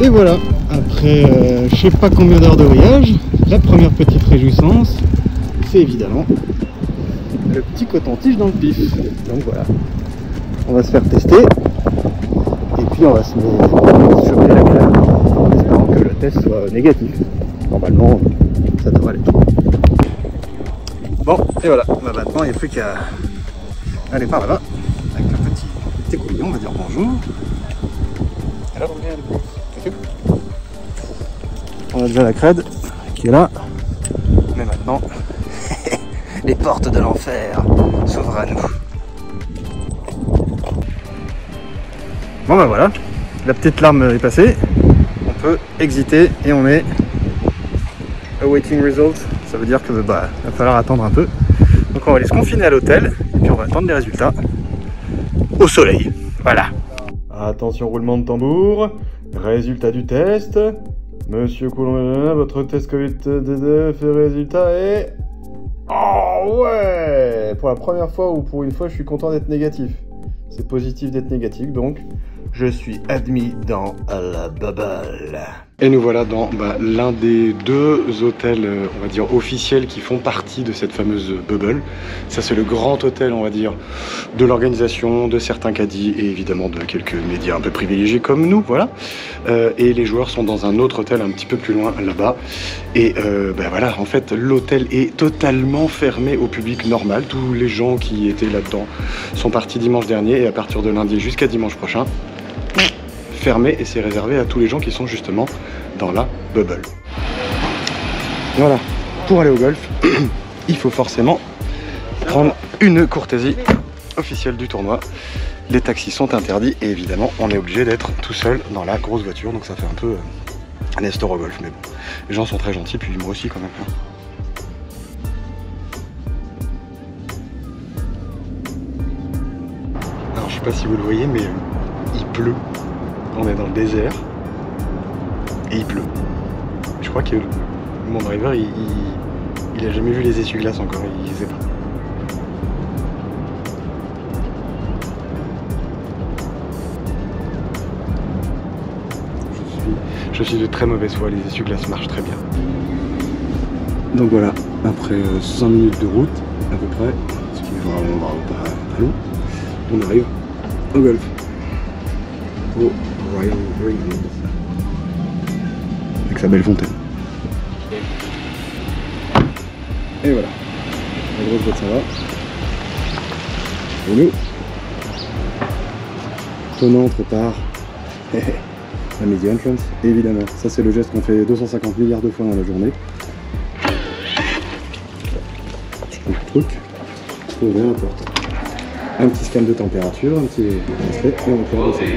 Et voilà, après euh, je sais pas combien d'heures de voyage, la première petite réjouissance, c'est évidemment le petit coton-tige dans le pif. Donc voilà, on va se faire tester et puis on va se mettre sur la grève en espérant que le test soit négatif. Normalement, ça devrait aller. Bon, et voilà, bah, maintenant il n'y a plus qu'à aller par là-bas avec le petit écouillon, on va dire bonjour. Alors, on a déjà la crède qui est là. Mais maintenant, les portes de l'enfer s'ouvrent à nous. Bon bah voilà, la petite larme est passée. On peut exiter et on est awaiting result. Ça veut dire que bah va falloir attendre un peu. Donc on va aller se confiner à l'hôtel et puis on va attendre les résultats au soleil. Voilà. Attention roulement de tambour. Résultat du test. Monsieur Coulon, votre test Covid-19 fait résultat et... Oh ouais Pour la première fois ou pour une fois, je suis content d'être négatif. C'est positif d'être négatif, donc je suis admis dans la bubble. Et nous voilà dans bah, l'un des deux hôtels, euh, on va dire, officiels qui font partie de cette fameuse bubble. Ça, c'est le grand hôtel, on va dire, de l'organisation, de certains caddies et évidemment de quelques médias un peu privilégiés comme nous, voilà. Euh, et les joueurs sont dans un autre hôtel un petit peu plus loin là-bas. Et euh, bah, voilà, en fait, l'hôtel est totalement fermé au public normal. Tous les gens qui étaient là-dedans sont partis dimanche dernier et à partir de lundi jusqu'à dimanche prochain, fermé et c'est réservé à tous les gens qui sont justement dans la bubble. Voilà, pour aller au golf, il faut forcément prendre une courtésie officielle du tournoi. Les taxis sont interdits et évidemment on est obligé d'être tout seul dans la grosse voiture donc ça fait un peu euh, un Nestor au golf mais bon, les gens sont très gentils puis moi aussi quand même. hein. Alors je sais pas si vous le voyez mais euh, il pleut. On est dans le désert et il pleut. Je crois que mon driver il, il, il a jamais vu les essuie-glaces encore, il sait pas. Je suis, de très mauvaise foi, les essuie-glaces marchent très bien. Donc voilà, après euh, 5 minutes de route à peu près, ce qui est vraiment pas, long, on arrive au golf. Royal. Avec sa belle fontaine. Et voilà. La grosse boîte ça va. Et nous On entre par la media entrance, évidemment. Ça c'est le geste qu'on fait 250 milliards de fois dans la journée. Un truc. Pour ouvrir la porte. Un petit scan de température, un petit et on va pouvoir descendre.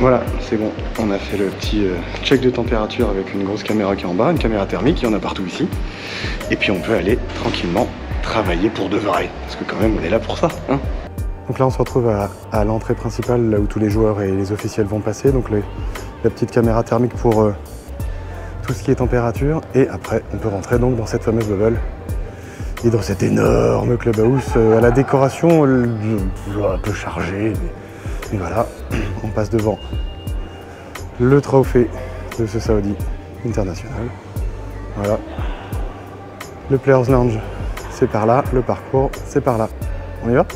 Voilà, c'est bon. On a fait le petit euh, check de température avec une grosse caméra qui est en bas, une caméra thermique, il y en a partout ici. Et puis on peut aller tranquillement travailler pour de vrai. Parce que quand même, on est là pour ça. Hein donc là, on se retrouve à, l'entrée principale, là où tous les joueurs et les officiels vont passer. Donc la petite caméra thermique pour euh, tout ce qui est température. Et après, on peut rentrer donc dans cette fameuse bubble. Et dans cet énorme clubhouse, euh, à la décoration euh, un peu chargée. Mais voilà, on passe devant le trophée de ce Saudi international. Voilà. Le Players Lounge, c'est par là. Le parcours, c'est par là. On y va?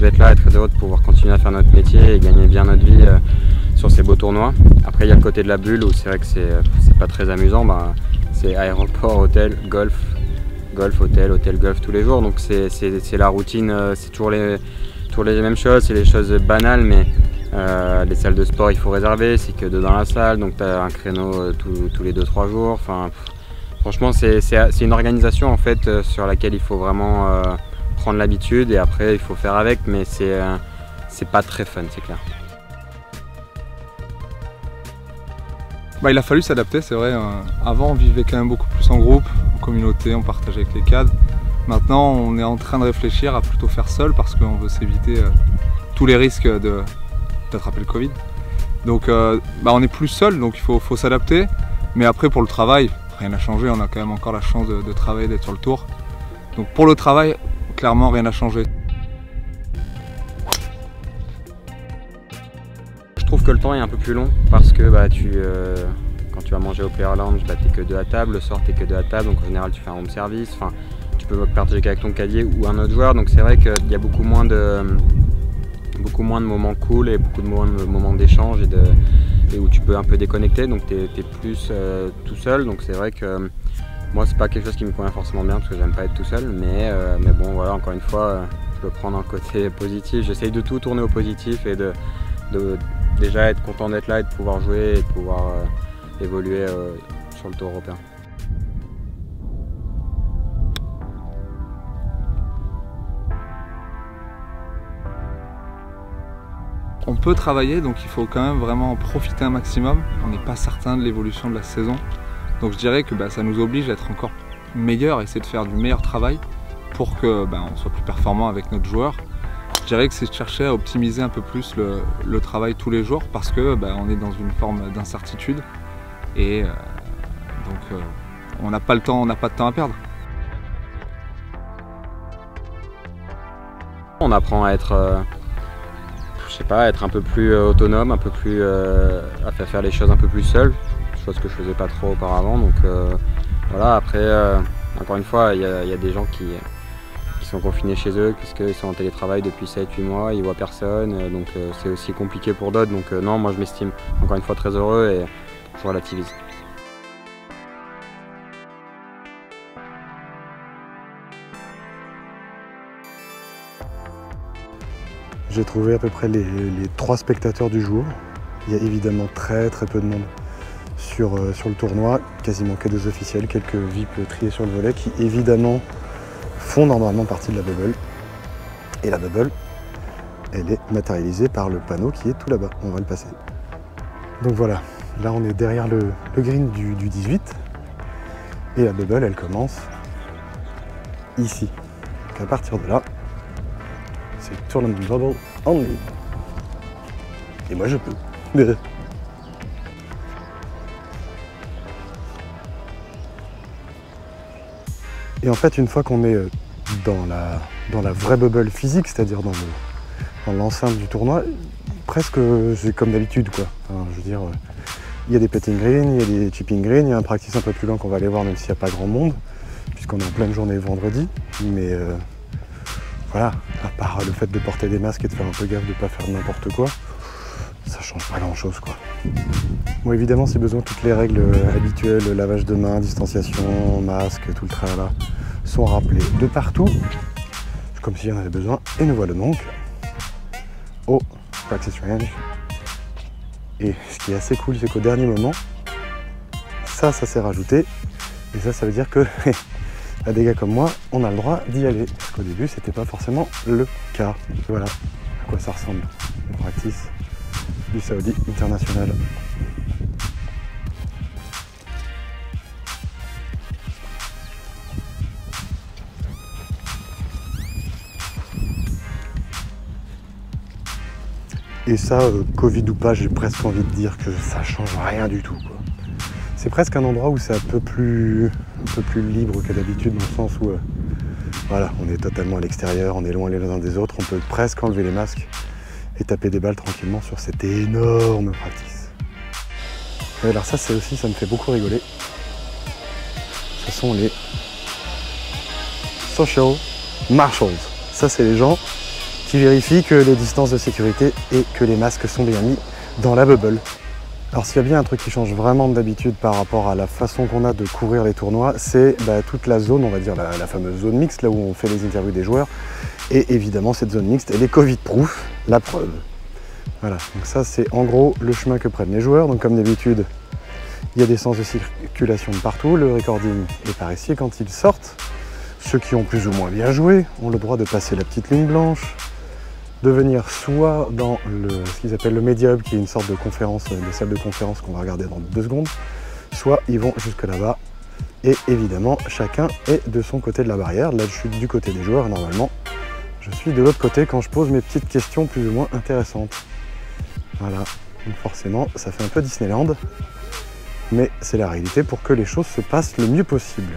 D'être là et très heureux de pouvoir continuer à faire notre métier et gagner bien notre vie euh, sur ces beaux tournois. Après, il y a le côté de la bulle où c'est vrai que c'est euh, pas très amusant. Ben, c'est aéroport, hôtel, golf, golf, hôtel, hôtel, golf tous les jours. Donc c'est la routine, euh, c'est toujours les, toujours les mêmes choses, c'est les choses banales, mais les salles de sport, il faut réserver, c'est que deux dans la salle, donc tu as un créneau tous les 2-3 jours. Enfin, franchement, c'est une organisation en fait sur laquelle il faut vraiment prendre l'habitude et après il faut faire avec, mais c'est pas très fun, c'est clair. Bah, il a fallu s'adapter, c'est vrai. Avant, on vivait quand même beaucoup plus en groupe, en communauté, on partageait avec les cadres. Maintenant, on est en train de réfléchir à plutôt faire seul parce qu'on veut s'éviter tous les risques de, d'attraper le Covid. Donc euh, bah, on est plus seul, donc il faut, s'adapter. Mais après pour le travail, rien n'a changé, on a quand même encore la chance de, travailler, d'être sur le tour. Donc pour le travail, clairement rien n'a changé. Je trouve que le temps est un peu plus long parce que bah, tu, euh, quand tu vas manger au Player Lounge, bah, t'es que deux à table, le soir t'es que deux à table, donc en général tu fais un home service, enfin, tu peux partager avec ton cahier ou un autre joueur, donc c'est vrai qu'il y a beaucoup moins de, beaucoup moins de moments cool et beaucoup de moments d'échange et, où tu peux un peu déconnecter, donc tu es, plus euh, tout seul. Donc c'est vrai que moi c'est pas quelque chose qui me convient forcément bien parce que j'aime pas être tout seul, mais, euh, mais bon voilà, encore une fois, je peux prendre un côté positif. J'essaye de tout tourner au positif et de, déjà être content d'être là et de pouvoir jouer et de pouvoir évoluer sur le tour européen. On peut travailler, donc il faut quand même vraiment en profiter un maximum. On n'est pas certain de l'évolution de la saison. Donc je dirais que bah, ça nous oblige à être encore meilleur, essayer de faire du meilleur travail pour que bah, on soit plus performant avec notre joueur. Je dirais que c'est de chercher à optimiser un peu plus le, travail tous les jours parce que bah, on est dans une forme d'incertitude et euh, donc euh, on n'a pas le temps, on n'a pas de temps à perdre. On apprend à être euh, je sais pas, être un peu plus autonome, un peu plus à faire les choses un peu plus seul, chose que je faisais pas trop auparavant. Donc euh, voilà, après, encore une fois, il y, a des gens qui, sont confinés chez eux puisqu'ils sont en télétravail depuis 7-8 mois, ils voient personne, donc c'est aussi compliqué pour d'autres. Donc non, moi je m'estime encore une fois très heureux et je relativise. J'ai trouvé à peu près les, trois spectateurs du jour. Il y a évidemment très très peu de monde sur, euh, sur le tournoi, quasiment que des officiels, quelques VIP triés sur le volet qui évidemment font normalement partie de la bubble. Et la bubble, elle est matérialisée par le panneau qui est tout là-bas. On va le passer. Donc voilà, là on est derrière le, green du, du 18 et la bubble elle commence ici. Donc à partir de là, c'est Tournament Bubble Only. Et moi je peux. Et en fait, une fois qu'on est euh, dans la, dans la vraie bubble physique, c'est-à-dire dans, l'enceinte du tournoi, presque c'est comme d'habitude quoi. je veux dire, euh, il y a des putting greens, il y a des chipping greens, il y a un practice un peu plus long qu'on va aller voir même s'il n'y a pas grand monde, puisqu'on est en pleine journée vendredi. Mais euh, voilà, à part le fait de porter des masques et de faire un peu gaffe de ne pas faire n'importe quoi, ça change pas grand chose quoi. Bon évidemment si besoin toutes les règles habituelles, lavage de mains, distanciation, masque, tout le tralala, sont rappelées de partout, comme s'il y en avait besoin. Et nous voilà donc au practice range. Et ce qui est assez cool c'est qu'au dernier moment, ça ça s'est rajouté. Et ça ça veut dire que à des gars comme moi, on a le droit d'y aller. Parce qu'au début, c'était pas forcément le cas. Voilà à quoi ça ressemble, le practice du Saudi international. Et ça, euh, Covid ou pas, j'ai presque envie de dire que ça change rien du tout. C'est presque un endroit où c'est un peu plus, un peu plus libre que d'habitude, dans le sens où euh, on est totalement à l'extérieur, on est loin les uns des autres, on peut presque enlever les masques et taper des balles tranquillement sur cette énorme practice. alors ça, c'est aussi, ça me fait beaucoup rigoler. Ce sont les social marshals. Ça, c'est les gens qui vérifient que les distances de sécurité et que les masques sont bien mis dans la bubble. Alors s'il y a bien un truc qui change vraiment d'habitude par rapport à la façon qu'on a de courir les tournois, c'est bah, toute la zone, on va dire la, fameuse zone mixte, là où on fait les interviews des joueurs. Et évidemment cette zone mixte, elle est Covid-proof, la preuve. Voilà, donc ça c'est en gros le chemin que prennent les joueurs. Donc comme d'habitude, il y a des sens de circulation de partout. Le recording est par ici. Quand ils sortent, ceux qui ont plus ou moins bien joué ont le droit de passer la petite ligne blanche, de venir soit dans ce qu'ils appellent le Media Hub, qui est une sorte de conférence, de salle de conférence qu'on va regarder dans deux secondes, soit ils vont jusque là-bas. Et évidemment, chacun est de son côté de la barrière. Là, je suis du côté des joueurs, normalement, je suis de l'autre côté quand je pose mes petites questions plus ou moins intéressantes. Voilà, donc forcément, ça fait un peu Disneyland, mais c'est la réalité pour que les choses se passent le mieux possible.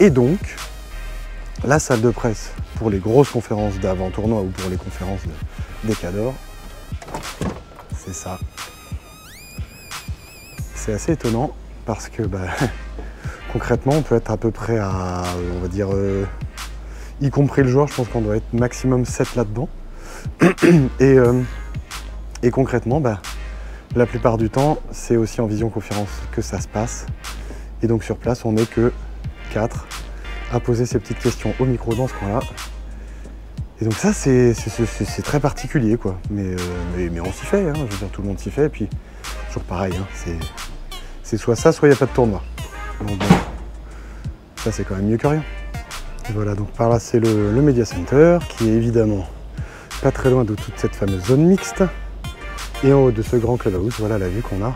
Et donc, la salle de presse pour les grosses conférences d'avant-tournoi ou pour les conférences de, cadors, c'est ça. C'est assez étonnant parce que bah, concrètement, on peut être à peu près à, on va dire, euh, y compris le joueur, je pense qu'on doit être maximum 7 là-dedans. Et, euh, et concrètement, bah, la plupart du temps, c'est aussi en visioconférence que ça se passe. Et donc sur place, on n'est que 4 à poser ces petites questions au micro dans ce coin-là. Et donc ça, c'est très particulier, quoi. Mais, euh, mais, mais, on s'y fait, hein. je veux dire, tout le monde s'y fait. Et puis, toujours pareil, hein. c'est soit ça, soit il n'y a pas de tournoi. Donc ça c'est quand même mieux que rien. Et voilà, donc par là, c'est le, Media Center, qui est évidemment pas très loin de toute cette fameuse zone mixte. Et en haut de ce grand clubhouse, voilà la vue qu'on a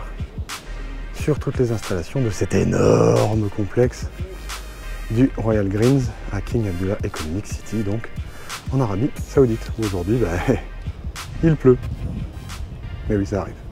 sur toutes les installations de cet énorme complexe du Royal Greens à King Abdullah Economic City, donc en Arabie Saoudite, aujourd'hui bah, il pleut. Mais oui, ça arrive.